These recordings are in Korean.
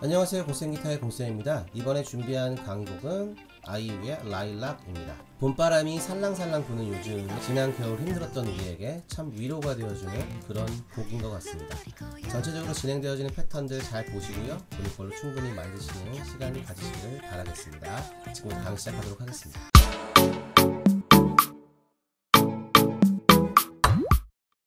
안녕하세요. 고생기타의 공쌤입니다. 이번에 준비한 강곡은 아이유의 라일락입니다. 봄바람이 살랑살랑 부는 요즘 지난 겨울 힘들었던 우리에게 참 위로가 되어주는 그런 곡인 것 같습니다. 전체적으로 진행되어지는 패턴들 잘 보시고요. 본인 걸로 충분히 만드시는 시간을 가지시기를 바라겠습니다. 지금부터 강의 시작하도록 하겠습니다.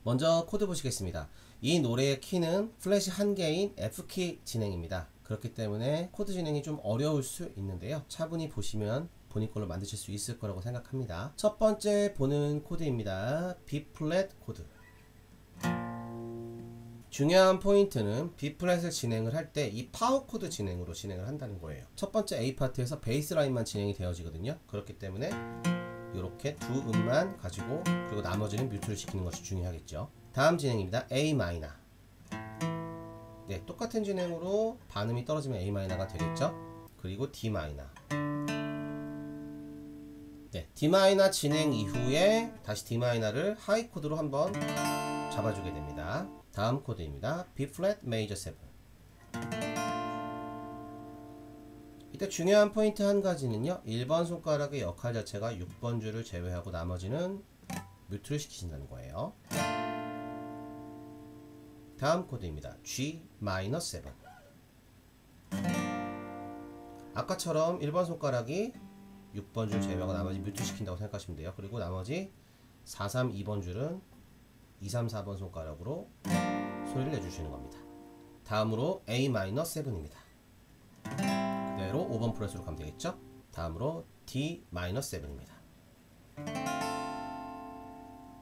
먼저 코드 보시겠습니다. 이 노래의 키는 플랫이 한 개인 F키 진행입니다. 그렇기 때문에 코드 진행이 좀 어려울 수 있는데요. 차분히 보시면 본인 걸로 만드실 수 있을 거라고 생각합니다. 첫 번째 보는 코드입니다. B 플랫 코드. 중요한 포인트는 B 플랫을 진행을 할 때 이 파워 코드 진행으로 진행을 한다는 거예요. 첫 번째 A 파트에서 베이스 라인만 진행이 되어지거든요. 그렇기 때문에 이렇게 두 음만 가지고 그리고 나머지는 mute를 시키는 것이 중요하겠죠. 다음 진행입니다. A 마이너. 네, 똑같은 진행으로 반음이 떨어지면 A 마이너가 되겠죠. 그리고 D 마이너. 네, D 마이너 진행 이후에 다시 D 마이너를 high 코드로 한번 잡아주게 됩니다. 다음 코드입니다. B 플랫 메이저 7. 이때 중요한 포인트 한 가지는요. 1번 손가락의 역할 자체가 6번 줄을 제외하고 나머지는 mute를 시키신다는 거예요. 다음 코드입니다. G-7 아까처럼 1번 손가락이 6번 줄 제외하고 나머지 뮤트 시킨다고 생각하시면 돼요. 그리고 나머지 4, 3, 2번 줄은 2, 3, 4번 손가락으로 소리를 내주시는 겁니다. 다음으로 A-7입니다. 그대로 5번 프레스로 가면 되겠죠? 다음으로 D-7입니다.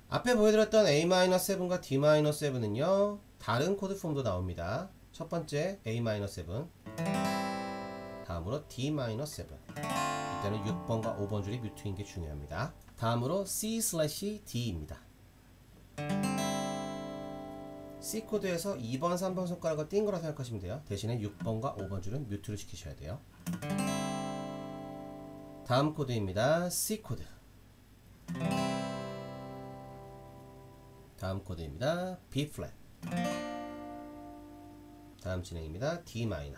앞에 보여드렸던 A-7과 D-7은요 다른 코드 폼도 나옵니다. 첫 번째 A-7 다음으로 D-7 이때는 6번과 5번 줄이 mute인 게 중요합니다. 다음으로 C/D입니다. C 코드에서 2번, 3번 손가락을 띈 거라 생각하시면 돼요. 대신에 6번과 5번 줄은 mute를 시키셔야 돼요. 다음 코드입니다. C 코드. 다음 코드입니다. B 플랫. 다음 진행입니다. D 마이너.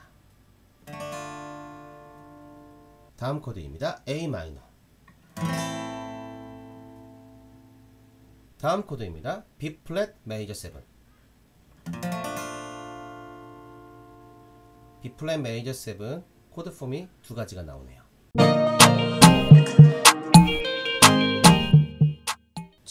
다음 코드입니다. A 마이너. 다음 코드입니다. B 플랫 메이저 7. B 플랫 메이저 7 코드 폼이 두 가지가 나오네요.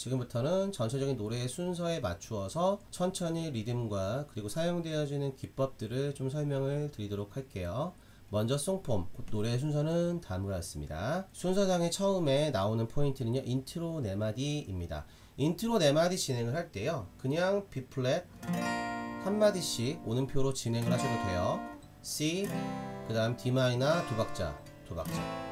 지금부터는 전체적인 노래의 순서에 맞추어서 천천히 리듬과 그리고 사용되어지는 기법들을 좀 설명을 드리도록 할게요. 먼저 song form, 노래의 순서는 다음과 같습니다. 순서상의 처음에 나오는 포인트는요, 인트로 네 마디입니다. 인트로 네 마디 진행을 할 때요, 그냥 B 플랫 한 마디씩 오는 표로 진행을 하셔도 돼요. C, 그 다음 D 마이너 두 박자, 두 박자.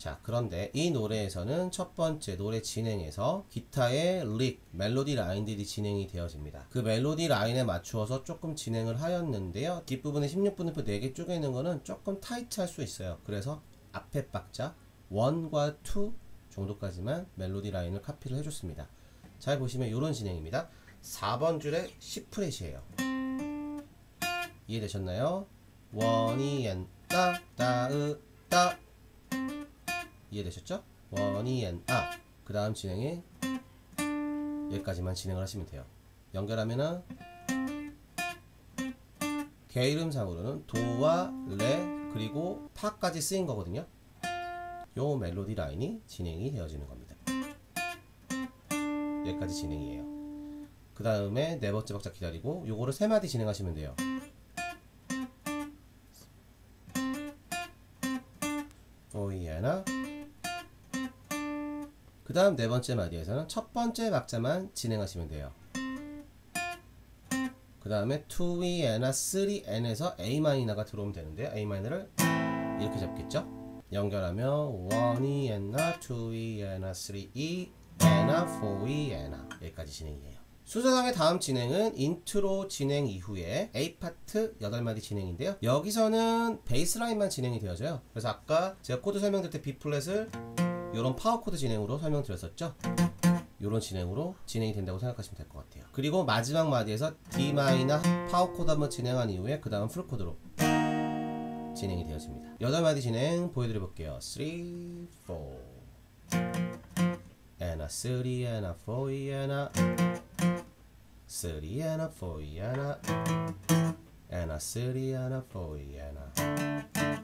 자, 그런데 이 노래에서는 첫 번째 노래 진행에서 기타의 릭, 멜로디 라인들이 진행이 되어집니다. 그 멜로디 라인에 맞추어서 조금 진행을 하였는데요. 뒷부분에 16분음표 4개 쪼개 있는 거는 조금 타이트할 수 있어요. 그래서 앞에 박자 1과 2 정도까지만 멜로디 라인을 카피를 해줬습니다. 잘 보시면 이런 진행입니다. 4번 줄에 C 프렛이에요. 이해되셨나요? 원이 엔 따, 따으, 따 이해되셨죠? 원이 엔 아. 그 다음 진행이 여기까지만 진행을 하시면 돼요. 연결하면은 개 이름상으로는 도와 레 그리고 파까지 쓰인 거거든요. 요 멜로디 라인이 진행이 되어지는 겁니다. 여기까지 진행이에요. 그 다음에 네 번째 박자 기다리고 요거를 세 마디 진행하시면 돼요. 다음 네 번째 마디에서는 첫 번째 박자만 진행하시면 돼요. 그 다음에 2E나 3N에서 A 마이너가 들어오면 되는데 A 마이너를 이렇게 잡겠죠? 연결하면 1E나 2E나 3E나 4E나 여기까지 진행이에요. 순서상의 다음 진행은 인트로 진행 이후에 A 파트 8마디 진행인데요. 여기서는 베이스라인만 진행이 되어져요. 그래서 아까 제가 코드 설명드릴 때 B 플랫을 이런 파워 코드 진행으로 설명드렸었죠. 이런 진행으로 진행이 된다고 생각하시면 될 것 같아요. 그리고 마지막 마디에서 D 마이너 파워 코드 한번 진행한 이후에 그 다음 풀 코드로 진행이 되어집니다. 여덟 마디 진행 보여드려 볼게요. 3, 4 and a 3 and a 4 and a 3 and a 4 and a and a 3 and a 4 and a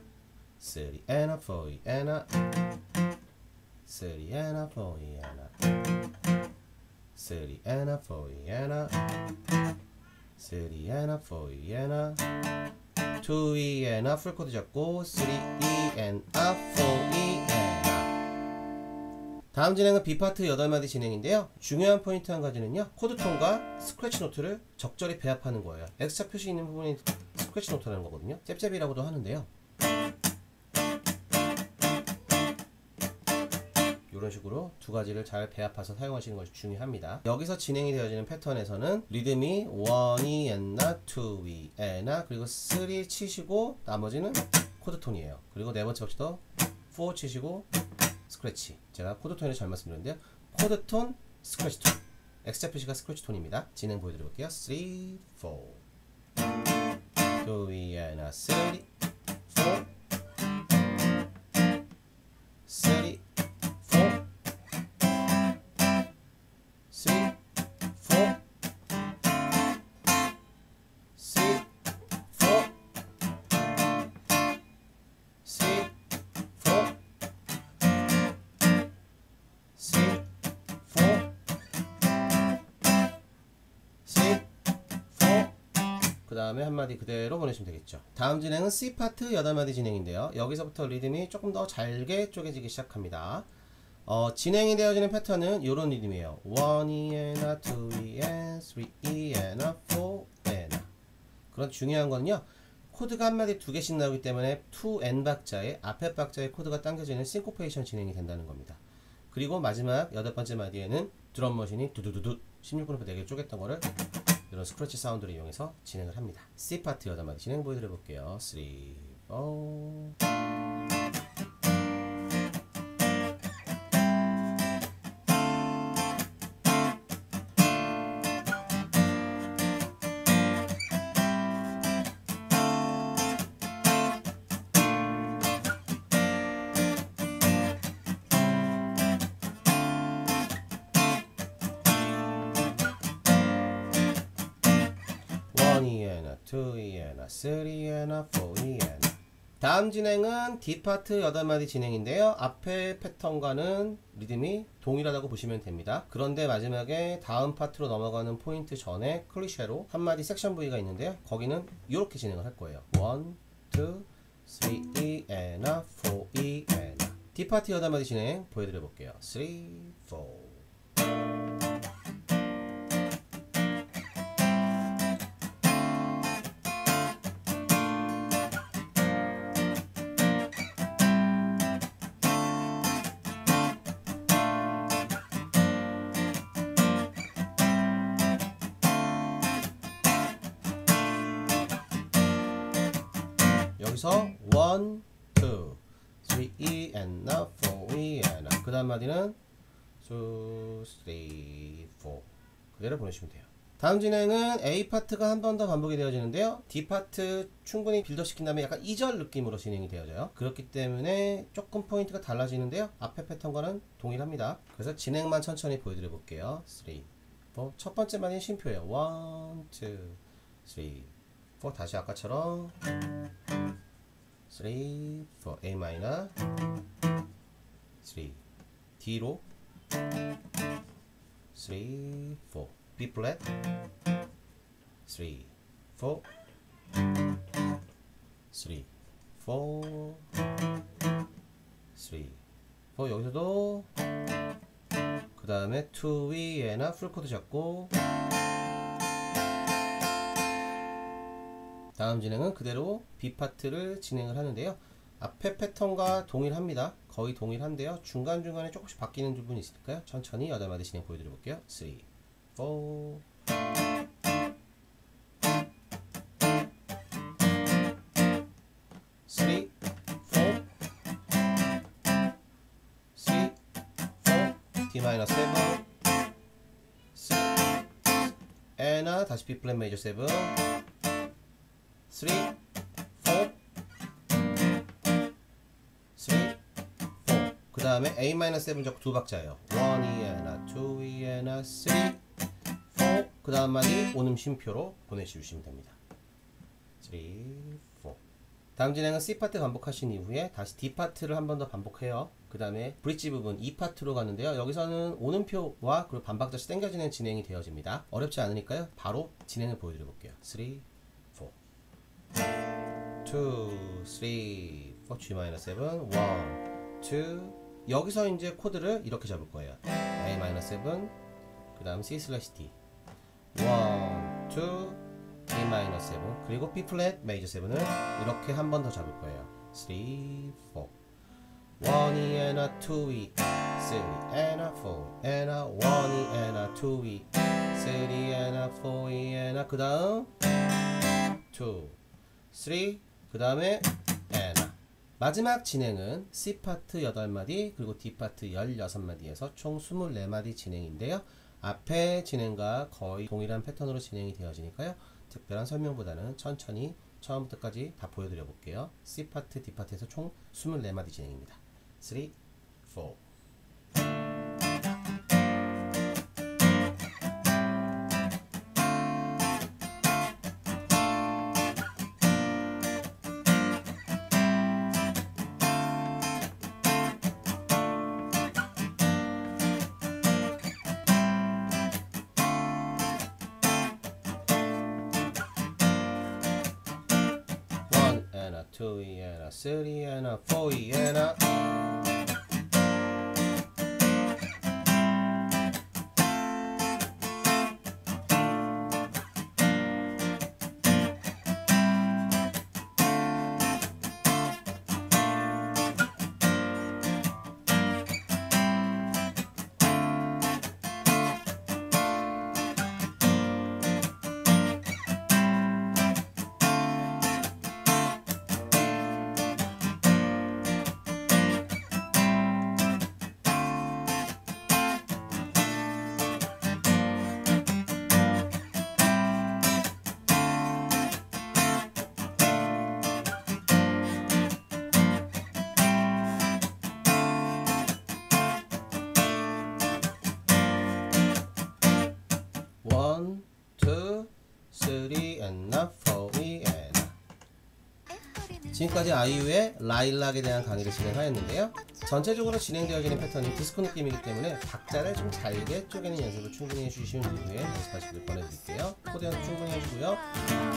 3 and a 4 and a 3 and a 4 and a 3 and a 4 and a 3 and a 4 and a 2 E and a 풀 코드 잡고 3 E and a 4 E a 다음 진행은 B파트 8마디 진행인데요. 중요한 포인트 한 가지는요. 코드톤과 스크래치 노트를 적절히 배합하는 거예요. X자 표시 있는 부분이 스크래치 노트라는 거거든요. 잽잽이라고도 하는데요. 이런 식으로 두 가지를 잘 배합해서 사용하시는 것이 중요합니다. 여기서 진행이 되어지는 패턴에서는 리듬이 1이 엔나, 2이 에나, 그리고 3 치시고 나머지는 코드톤이에요. 그리고 네 번째 박자도 4 치시고 스크래치. 제가 코드톤을 잘 말씀드렸는데요. 코드톤, 스크래치 톤. X자 표시가 스크래치 톤입니다. 진행 보여드려 볼게요. 3, 4 2 E and a, 3 그 다음에 한마디 그대로 보내시면 되겠죠. 다음 진행은 C 파트 8마디 진행인데요. 여기서부터 리듬이 조금 더 잘게 쪼개지기 시작합니다. 어, 진행이 되어지는 패턴은 이런 리듬이에요. 1E and a 2E and 3E and a 4E and 그런 중요한 거는요. 코드가 한 마디 두 개씩 나오기 때문에 2 and 박자에 앞에 박자에 코드가 당겨지는 싱코페이션 진행이 된다는 겁니다. 그리고 마지막 여덟 번째 마디에는 드럼 머신이 두두두두 16분음표 4개 쪼갰던 거를 이런 스크래치 사운드를 이용해서 진행을 합니다. C 파트 여덟 마디 진행 보여드려 볼게요. 3, 4 2이에나 3이에나 4이에나 다음 진행은 D 파트 8마디 진행인데요. 앞에 패턴과는 리듬이 동일하다고 보시면 됩니다. 그런데 마지막에 다음 파트로 넘어가는 포인트 전에 클리셰로 한마디 섹션 부위가 있는데요. 거기는 이렇게 진행을 할 거예요. 1, 2, 3, E, and a, 4, E, and a. D 파트 8마디 진행 보여드려 볼게요. 3, 4 여기서 1, 2, 3, E, and a, 4, E, and a. 그 다음 마디는 2, 3, 4 그대로 보내시면 돼요. 다음 진행은 A 파트가 한 번 더 반복이 되어지는데요. D 파트 충분히 build up 시킨 다음에 약간 2절 느낌으로 진행이 되어져요. 그렇기 때문에 조금 포인트가 달라지는데요. 앞에 패턴과는 동일합니다. 그래서 진행만 천천히 보여드려 볼게요. 3, 4. 첫 번째 마디는 쉼표예요. 1, 2, 3, 4. 다시 아까처럼 3, 4, A 마이너 3, D로 3, 4, B 플랫 3, 4 3, 4 3, 4 여기서도. 그 다음에 2 위에나 풀코드 잡고 다음 진행은 그대로 B 파트를 진행을 하는데요. 앞에 패턴과 동일합니다. 거의 동일한데요. 중간중간에 조금씩 바뀌는 부분이 있으니까요. 천천히 마디 진행 보여드려 볼게요. 3, 4 3, 4 3, 4 D 마이너 7 3 에나 다시 B 플랫 메이저 7 three, 그 다음에 A 마이너 세븐 적두 박자예요. one 이에나 2 이에나 3 4. 그 다음 마디 온음 쉼표로 보내주시면 됩니다. 3 4. 다음 진행은 C 파트 반복하신 이후에 다시 D 파트를 한 번 더 반복해요. 그 다음에 브릿지 부분 E 파트로 가는데요. 여기서는 오음표와 그리고 반박자씩 땡겨지는 진행이 되어집니다. 어렵지 않으니까요. 바로 진행을 보여드려 볼게요. 3, 2 3 4 G-7 1 2 여기서 이제 코드를 이렇게 잡을 거예요. A-7 그 다음 C 슬래시 D 1 2 A-7 그리고 B 플랫 메이저 7을 이렇게 한 번 더 잡을 거예요. 3 4 1 E and a 2 E. 3 and a 4 and a 1 E and a 2 E. 3 and a 4 E and a 그 다음 2 3 그 다음에 and 마지막 진행은 C 파트 8마디 그리고 D 파트 16마디에서 총 24마디 진행인데요. 앞에 진행과 거의 동일한 패턴으로 진행이 되어지니까요. 특별한 설명보다는 천천히 처음부터까지 다 보여드려 볼게요. C 파트, D 파트에서 총 24마디 진행입니다. 3, 4 two and a three and a four and a two, three and a four and 지금까지 아이유의 라일락에 대한 강의를 진행하였는데요. 전체적으로 진행되어지는 패턴이 디스코 느낌이기 때문에 박자를 좀 잘게 쪼개는 연습을 충분히 해주신 이후에 연습하시길 권해드릴게요. 코드 연습 충분히 해주고요.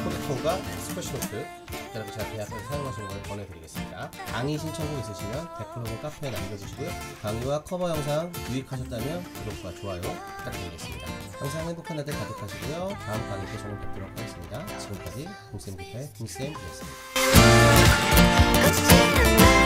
코드 톤과 스크래치 노트 여러분 잘 대학에서 사용하시는 걸 권해드리겠습니다. 강의 신청곡 있으시면 댓글 혹은 카페에 남겨주시고요. 강의와 커버 영상 유익하셨다면 구독과 좋아요 부탁드리겠습니다. 항상 행복한 날들 가득하시고요. 다음 강의 때 저는 뵙도록 하겠습니다. 지금까지 김쌤 기타의 않아